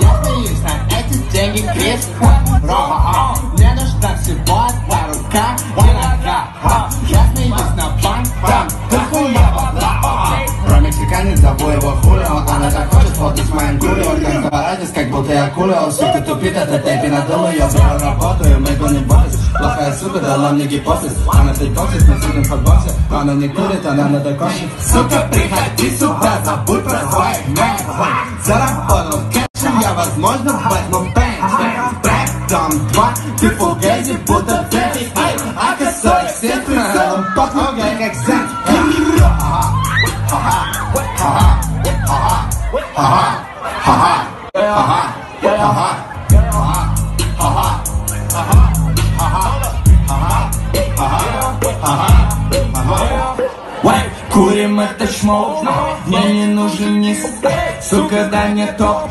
Я смеюсь на эти деньги, Крис Роха Мне нужна всего одна рука и нога Я смеюсь на банк, там дохуя бабла Про мексиканец забыл его хулио Она так хочет фотать с моим кулио Как заворачиваюсь, как будто я кулио Сука тупит, это тэпи надул ее Беру работаю, мы гоним босс Плохая сука дала мне гипотез Она тейкосит, мы сидим в футбоксе Она не курит, она на докосе Сука, приходи сюда, забудь про свой мэн Заработал кэш, я возможно возьму бэнк Брэк, дом 2, ты в фугазе, будто Дэвид АК-47, прицелом похуй, как Вай, курим это шмоук Мне не нужен низ Сука, дай мне топ